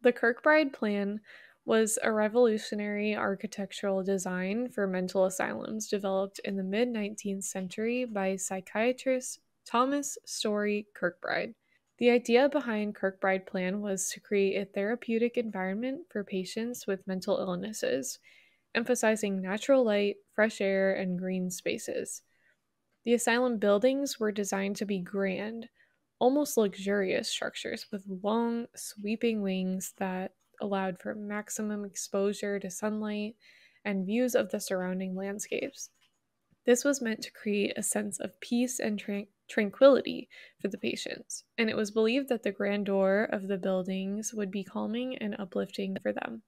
The Kirkbride Plan was a revolutionary architectural design for mental asylums developed in the mid 19th century by psychiatrist Thomas Story Kirkbride. The idea behind Kirkbride Plan was to create a therapeutic environment for patients with mental illnesses, emphasizing natural light, fresh air, and green spaces. The asylum buildings were designed to be grand, almost luxurious structures with long, sweeping wings that allowed for maximum exposure to sunlight and views of the surrounding landscapes. This was meant to create a sense of peace and tra- tranquility for the patients, and it was believed that the grandeur of the buildings would be calming and uplifting for them.